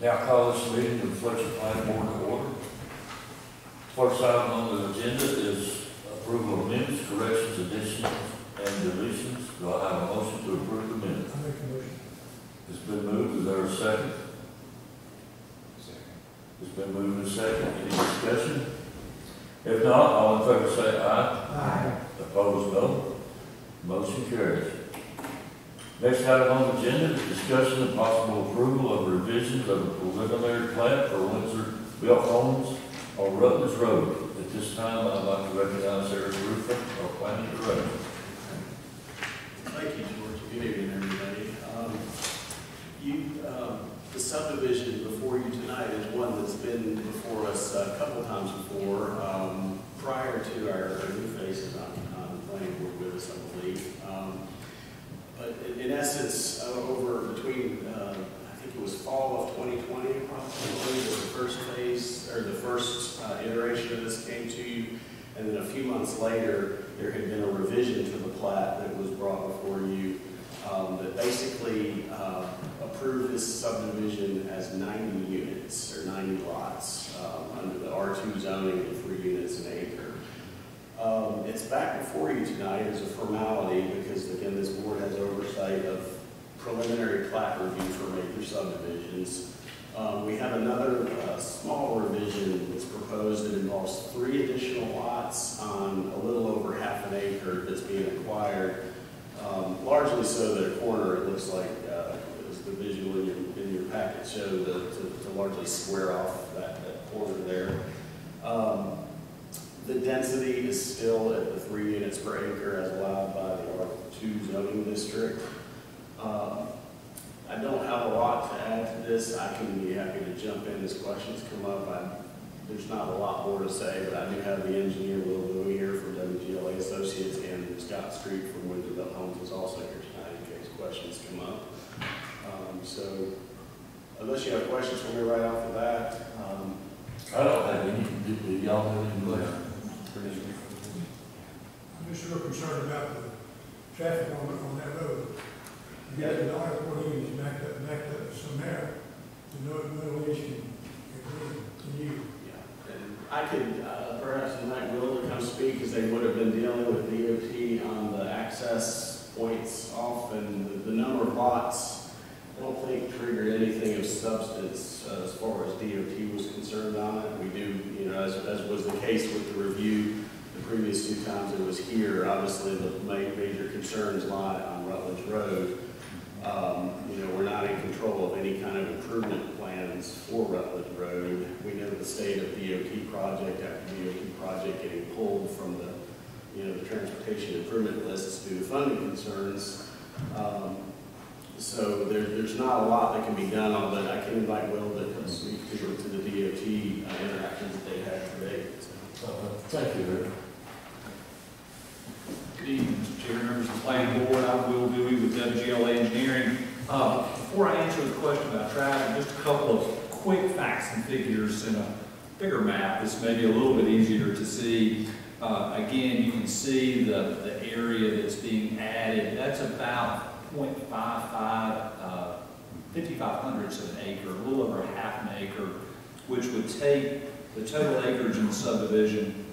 Now call this meeting of the Fletcher Planning Board to order. First item on the agenda is approval of minutes, corrections, additions, and deletions. Do I have a motion to approve the minutes? I make a motion. It's been moved, is there a second? It's been moved and second, any discussion? If not, all in favor say aye. Aye. Opposed, no. Motion carries. Next item on the agenda is discussion and possible approval of revisions of the preliminary plat for Windsor Built Homes on Rutledge Road. At this time, I'd like to recognize Eric Rufus, our planning director. Thank you, George. Good evening, everybody. Um, You, um, the subdivision before you tonight is one that's been before us a couple times before, um, prior to our our new faces on, on the planning board with us, I believe. Um, But in- in essence, uh, over between, uh, I think it was fall of 2020 approximately, the first phase, or the first uh, iteration of this came to you. And then a few months later, there had been a revision to the plat that was brought before you um, that basically uh, approved this subdivision as 90 units or 90 lots um, under the R2 zoning of three units an acre. Um, It's back before you tonight as a formality because again, this board has oversight of preliminary plat review for major subdivisions. Um, We have another uh, small revision that's proposed that involves three additional lots on a little over half an acre that's being acquired. Um, Largely so that a corner, it looks like, uh, as the visual in your, in your packet showed, to to largely square off that, that corner there. Um, The density is still at the three units per acre as allowed by the R2 zoning district. Um, I don't have a lot to add to this. I can be happy to jump in as questions come up. I- There's not a lot more to say, but I do have the engineer Will Buie here from WGLA Associates and Scott Street from Windsor Built Homes is also here tonight in case questions come up. Um, So unless you have questions for me right off the bat, um, I don't have any, do do y'all have any questions? I'm just real concerned about the traffic on, on that road. You the R four units backed up, backed up can, can you. Yeah, and I could, uh, perhaps invite Will to come speak, because they would have been dealing with DOT on the access points off, and the, the number of lots, I don't think triggered anything of substance uh, as far as DOT was concerned on it. We do, you know, as, as was the case with the review, the previous two times it was here, obviously the major concerns lie on Rutledge Road. Um, You know, we're not in control of any kind of improvement plans for Rutledge Road. We know the state of DOT project after DOT project getting pulled from the, you know, the transportation improvement lists due to funding concerns. Um, So there, there's not a lot that can be done on that. I can invite Will to speak to, to the DOT uh, interactions that they had today. So, Uh, Thank you, Eric. Good evening, Mr. Chair, members of the planning board. I'm Will Buie with WGLA Engineering. Uh, Before I answer the question about traffic, just a couple of quick facts and figures in a bigger map. This may be a little bit easier to see. Uh, Again, you can see the, the area that's being added. That's about .55, uh, 55 hundredths of an acre, a little over half an acre, which would take the total acreage in the subdivision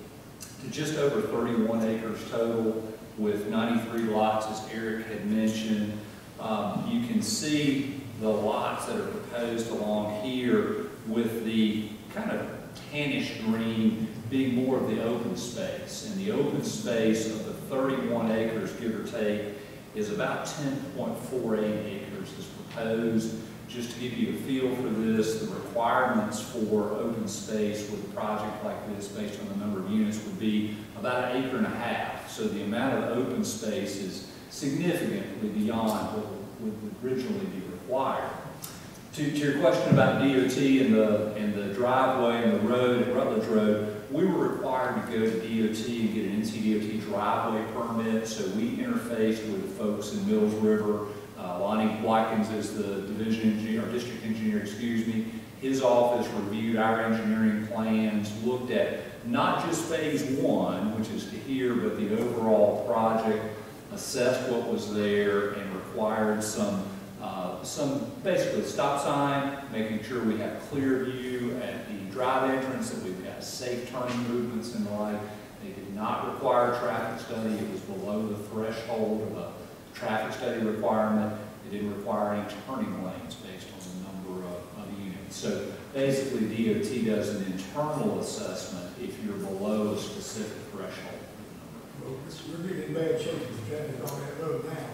to just over 31 acres total with 93 lots, as Eric had mentioned. Um, You can see the lots that are proposed along here with the kind of tannish green being more of the open space. And the open space of the 31 acres, give or take, is about 10.48 acres is proposed. Just to give you a feel for this, the requirements for open space with a project like this, based on the number of units, would be about an acre and a half. So the amount of open space is significantly beyond what would originally be required. To, to your question about DOT and the, and the driveway and the road, at Rutledge Road, we were required to go to DOT and get an NCDOT driveway permit, so we interfaced with the folks in Mills River. Uh, Lonnie Watkins is the division engineer, district engineer, excuse me. His office reviewed our engineering plans, looked at not just phase one, which is to here, but the overall project, assessed what was there and required some uh, some, basically stop sign, making sure we have clear view at the drive entrance, that we've got safe turning movements and the like. They did not require a traffic study, it was below the threshold of a traffic study requirement. It didn't require any turning lanes based on the number of, of units. So basically, DOT does an internal assessment if you're below a specific threshold. Well, we're really in bad shape with traffic on that road now.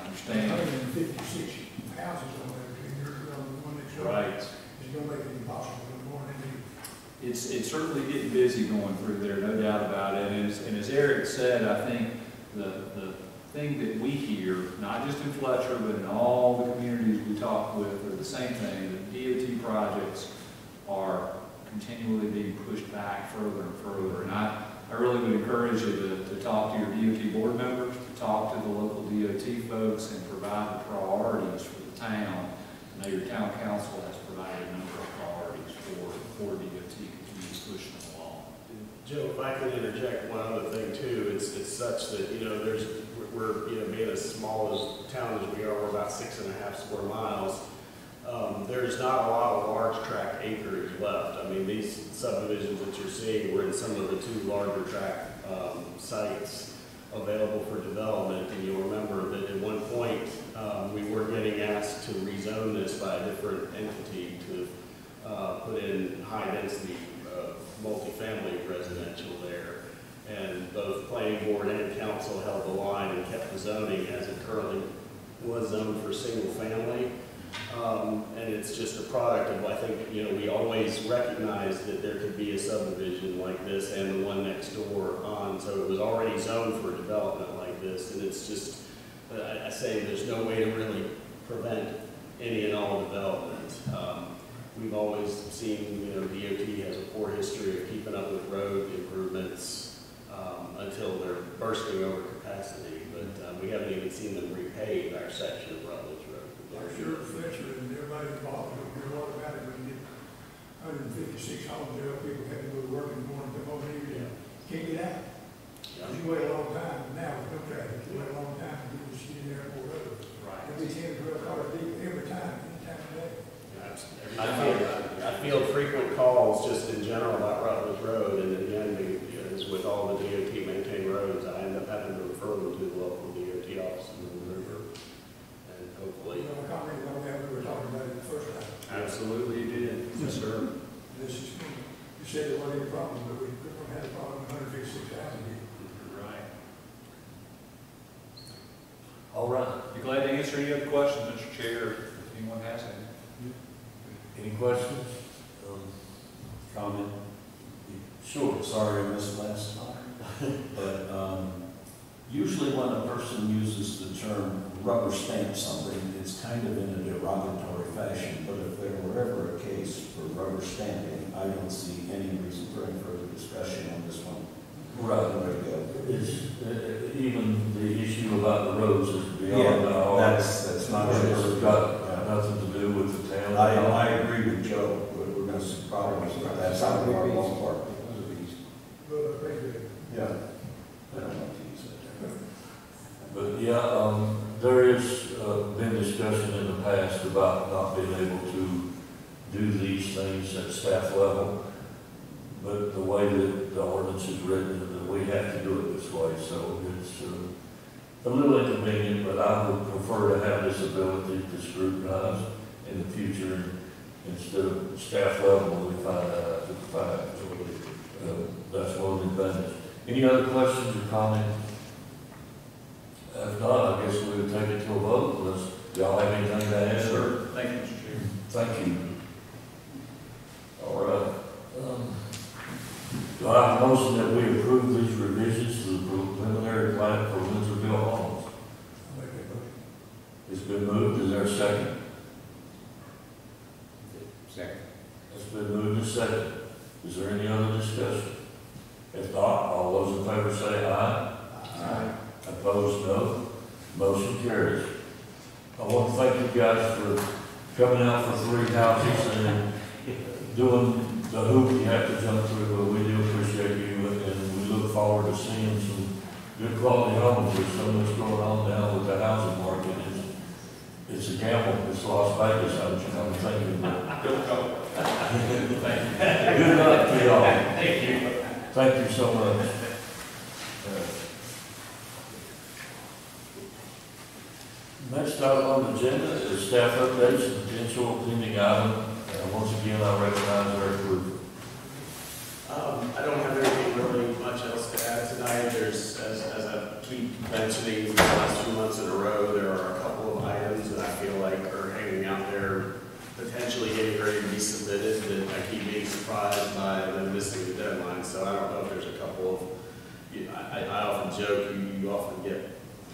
I understand. Hundred and fifty-six houses on there, your, um, one door. Right. It's gonna make it impossible in the morning. It's, it's certainly getting busy going through there, no doubt about it. And as, and as Eric said, I think the, the thing that we hear, not just in Fletcher, but in all the communities we talk with, are the same thing, that DOT projects are continually being pushed back further and further. And I, I really would encourage you to, to talk to your DOT board members, to talk to the local DOT folks, and provide the priorities for the town. I know your town council has provided a number of priorities for, for DOT to pushing along. Joe, if I could interject one other thing too, it's, it's such that, you know, there's, we're, you know, being as small as town as we are, we're about six and a half square miles. Um, there's not a lot of large tract acreage left. I mean, these subdivisions that you're seeing, we're in some of the two larger tract, um, sites available for development. And you'll remember that at one point, um, we were getting asked to rezone this by a different entity to, uh, put in high-density, uh, multifamily residential there. And both planning board and council held the line and kept the zoning as it currently was zoned for single family. Um, and it's just a product of, I think, you know, we always recognized that there could be a subdivision like this and the one next door on, so it was already zoned for development like this, and it's just, I, I say, there's no way to really prevent any and all development. Um, We've always seen, you know, DOT has a poor history of keeping up with road improvements um, until they're bursting over capacity, but uh, we haven't even seen them repave our section of Rutledge Road. I'm sure Fletcher and everybody involved will hear a lot about it when you get hundred and fifty-six homes there, people have to go to work in the morning, come over here, Yeah. can't get out. Yeah. You wait a long time, now with no traffic, you wait a long time to get to see the airport road. It'll be ten, twelve cars deep every time, any time of day. I feel, I feel frequent calls just in general about Rutledge Road, and again, the- as with all the DOT maintained roads, I end up having to refer them to the local DOT office in the river. And hopefully. You hopefully, know, I commented on that, we were talking about it the first time. absolutely you did. Yes, sir. This is, you said there wasn't any problem, but we, we're gonna have a problem with hundred fifty-six thousand here. Right. All right. Be glad to answer any other questions, Mr. Chair, if anyone has any. Any questions? Um, comment? Sure, sorry I missed last time. But um, usually when a person uses the term rubber stamp something, it's kind of in a derogatory fashion. But if there were ever a case for rubber stamping, I don't see any reason for any further discussion on this one. Right. Is, uh, even the issue about the roads is beyond Yeah, our. that's, that's not. It's got nothing to do with the town. I, I agree with Joe, we're, we're gonna think that Yeah. I don't want. But yeah, um, there has, uh, been discussion in the past about not being able to do these things at staff level. But the way that the ordinance is written, that we have to do it this way, so it's, uh, a little inconvenient, but I would prefer to have this ability to scrutinize in the future instead of staff level, we find out after the fact. So, uh, That's one of the advantages. Any other questions or comments? If not, I guess we would take it to a vote, unless y'all have anything to add, or? Thank you, Mr. Chair. Thank you. All right. Um, Do I have a motion that we approve these revisions to the preliminary plan for Windsor Built Homes? I'll make that motion. It's been moved, is there a second? Second. It's been moved and second. Is there any other discussion? If not, all those in favor say aye. Aye. Opposed, no. Motion carries. I want to thank you guys for coming out for three houses and doing the hoop you have to jump through, but we do appreciate you and we look forward to seeing some good quality homes. There's so much going on now with the housing market. It's, It's a gamble, it's Las Vegas, I'm, I'm thinking, but Don't go. good luck to y'all. Thank you. Thank you so much. Uh, Next item on the agenda is staff updates and potential pending item. Uh, once again, I recognize our approval. Um, I don't have anything really much else to add tonight. There's, as, as I keep mentioning for the last few months in a row, there are a couple of items that I feel like are hanging out there, potentially getting ready to be submitted, that I keep being surprised by them missing the deadline. So I don't know if there's a couple of, you know, I, I often joke, you, you often get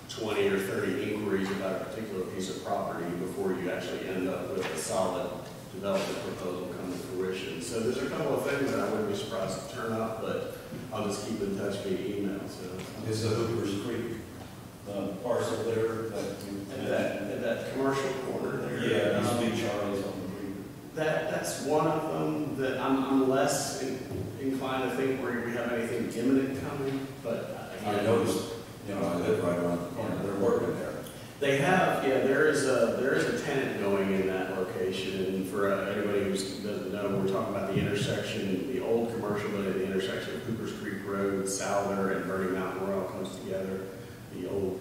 twenty or thirty inquiries about a particular piece of property before you actually end up with a solid development proposal come to fruition. So there's a couple of things that I wouldn't be surprised to turn up, but I'll just keep in touch via email, so. Is the Hoopers Creek, the parcel there that you? And that, and that commercial corner there. Yeah, used um, to be Charlie's on the creek. That, that's one of them that I'm, I'm less in- inclined to think where we have anything imminent coming, but. uh, I noticed, you know, I live right around the corner, they're working there. They have, yeah, there is a, there is a tenant going in that location, and for uh, anybody who doesn't know, we're talking about the intersection, the old commercial building, the intersection of Hoopers Creek Road, Souther, and Burney Mountain all comes together. The old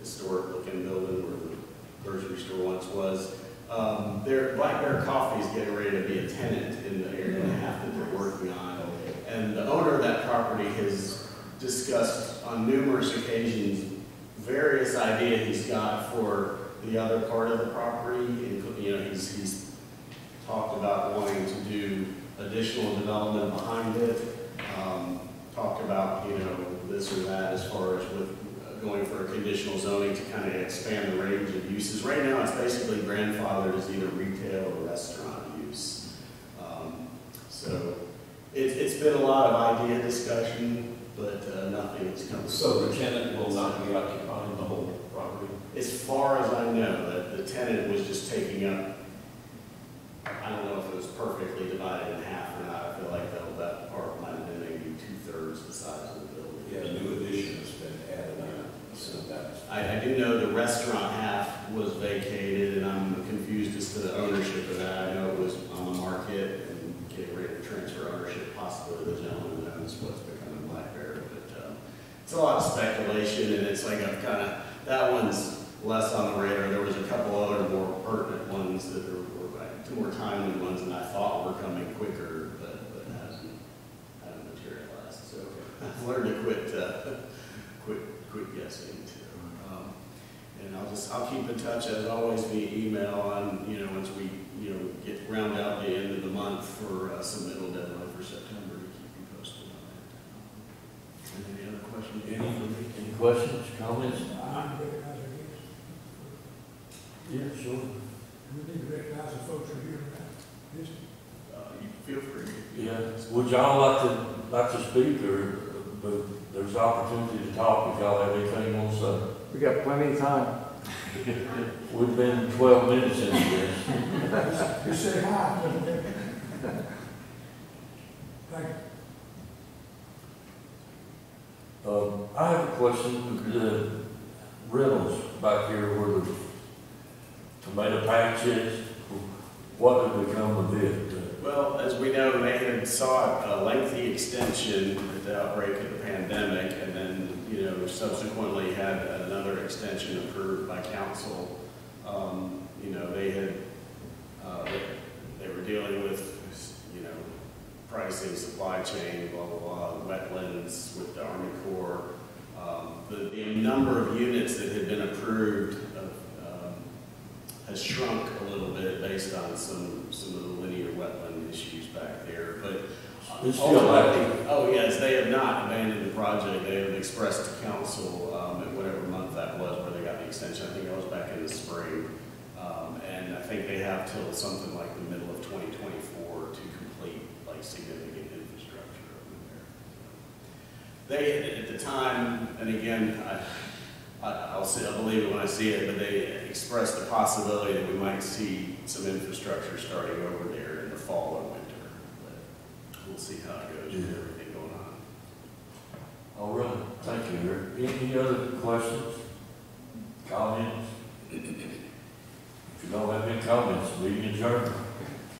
historic looking building where the grocery store once was. Um, their, Black Bear Coffee is getting ready to be a tenant in the area and a half that they're working on. And the owner of that property has discussed on numerous occasions various ideas he's got for the other part of the property. inclu- You know, he's, he's talked about wanting to do additional development behind it. Um, Talked about, you know, this or that as far as with going for a conditional zoning to kind of expand the range of uses. Right now, it's basically grandfathered as either retail or restaurant use. Um, So it, it's been a lot of idea discussion, but uh, nothing has come. So the tenant will not be occupying the whole property? As far as I know, that the tenant was just taking up, I don't know if it was perfectly divided in half or not. I feel like that, that part might have been maybe two-thirds the size of the building. Yeah, a new addition has been added on, so that's. I, I do know the restaurant half was vacated, and I'm confused as to the ownership of that. I know it was on the market and getting ready to transfer ownership possibly to the gentleman that owns what's becoming Black Bear, but, um, it's a lot of speculation, and it's like a kind of, that one's less on the radar. There was a couple other more pertinent ones that were, were like, two more timely ones than I thought were coming quicker, but, but hasn't, materialized, so I've learned to quit, uh, quit, quit guessing, too. And I'll just, I'll keep in touch as always via email on, you know, once we, you know, get round out the end of the month for uh, submittal deadline for September to keep you posted on that. And any other questions? Any, any questions, comments? I need to recognize our guests. Yeah, sure. We need to recognize the folks who are here tonight. This, Uh, You feel free. Yeah, would y'all like to, like to speak, or, but there's opportunity to talk if y'all have anything you want to say? We got plenty of time. We've been twelve minutes into this. just say hi. Thank you. Um, I have a question, the Reynolds back here where the tomato patch is, what had become of it? Well, as we know, they had sought a lengthy extension at the outbreak of the pandemic, and then, you know, subsequently had another extension approved by council. Um, You know, they had, uh, they were dealing with, you know, pricing, supply chain, blah, blah, blah, wetlands with the Army Corps. Um, The, the number of units that had been approved uh, um, has shrunk a little bit based on some, some of the linear wetland issues back there, but still ultimately, oh yes, they have not abandoned project, they have expressed to council, um, at whatever month that was, where they got the extension, I think that was back in the spring. Um, and I think they have till something like the middle of twenty twenty-four to complete like significant infrastructure over there. They, at the time, and again, I, I'll say, I'll believe it when I see it, but they expressed the possibility that we might see some infrastructure starting over there in the fall or winter. But We'll see how it goes on. Oh, All right, thank you, Eric. Any other questions, comments? If you don't have any comments, meeting adjourned.